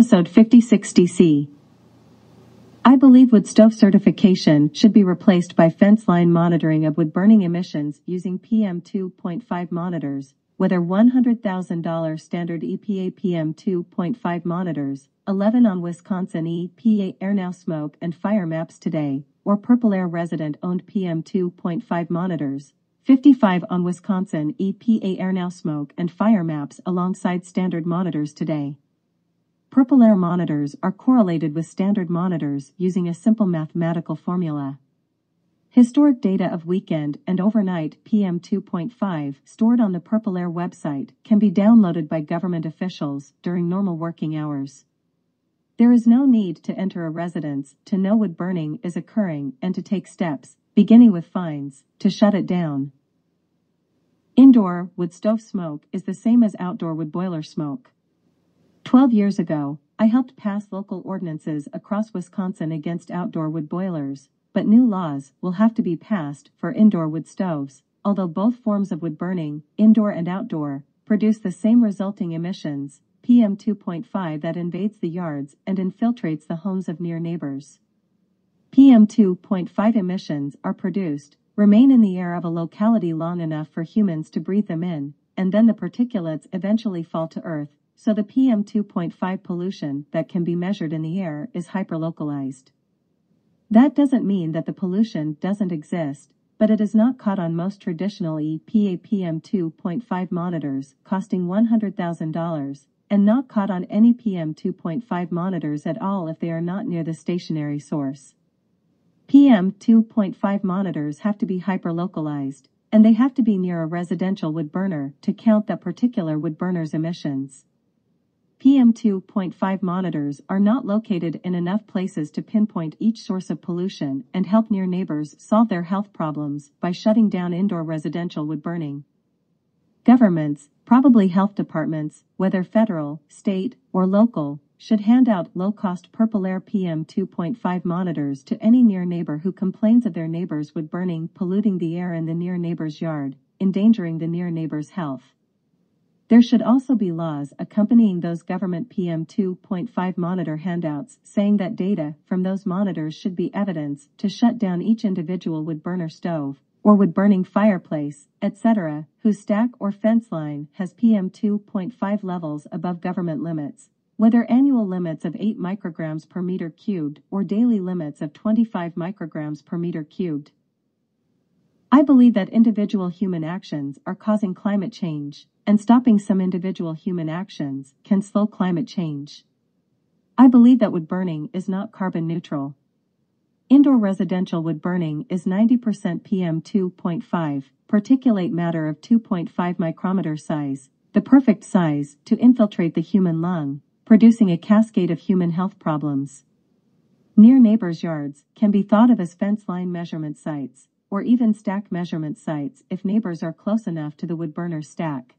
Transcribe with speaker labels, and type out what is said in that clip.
Speaker 1: Episode 56DC. I believe wood stove certification should be replaced by fence line monitoring of wood burning emissions using PM 2.5 monitors, whether $100,000 standard EPA PM 2.5 monitors, 11 on Wisconsin EPA Air Now Smoke and Fire Maps today, or Purple Air resident owned PM 2.5 monitors, 55 on Wisconsin EPA Air Now Smoke and Fire Maps alongside standard monitors today. Purple Air monitors are correlated with standard monitors using a simple mathematical formula. Historic data of weekend and overnight PM 2.5 stored on the Purple Air website can be downloaded by government officials during normal working hours. There is no need to enter a residence to know wood burning is occurring and to take steps, beginning with fines, to shut it down. Indoor wood stove smoke is the same as outdoor wood boiler smoke. Twelve years ago, I helped pass local ordinances across Wisconsin against outdoor wood boilers, but new laws will have to be passed for indoor wood stoves, although both forms of wood burning, indoor and outdoor, produce the same resulting emissions, PM 2.5 that invades the yards and infiltrates the homes of near neighbors. PM 2.5 emissions are produced, remain in the air of a locality long enough for humans to breathe them in, and then the particulates eventually fall to earth, so the PM 2.5 pollution that can be measured in the air is hyperlocalized. That doesn't mean that the pollution doesn't exist, but it is not caught on most traditional EPA PM 2.5 monitors costing $100,000 and not caught on any PM 2.5 monitors at all if they are not near the stationary source. PM 2.5 monitors have to be hyperlocalized, and they have to be near a residential wood burner to count that particular wood burner's emissions. PM 2.5 monitors are not located in enough places to pinpoint each source of pollution and help near neighbors solve their health problems by shutting down indoor residential wood burning. Governments, probably health departments, whether federal, state, or local, should hand out low-cost Purple Air PM 2.5 monitors to any near neighbor who complains of their neighbor's wood burning polluting the air in the near neighbor's yard, endangering the near neighbor's health. There should also be laws accompanying those government PM 2.5 monitor handouts saying that data from those monitors should be evidence to shut down each individual wood burner stove or wood burning fireplace, etc., whose stack or fence line has PM 2.5 levels above government limits, whether annual limits of 8 micrograms per meter cubed or daily limits of 25 micrograms per meter cubed. I believe that individual human actions are causing climate change, and stopping some individual human actions can slow climate change. I believe that wood burning is not carbon neutral. Indoor residential wood burning is 90% PM 2.5, particulate matter of 2.5 micrometer size, the perfect size to infiltrate the human lung, producing a cascade of human health problems. Near neighbors' yards can be thought of as fence line measurement sites, or even stack measurement sites if neighbors are close enough to the wood burner stack.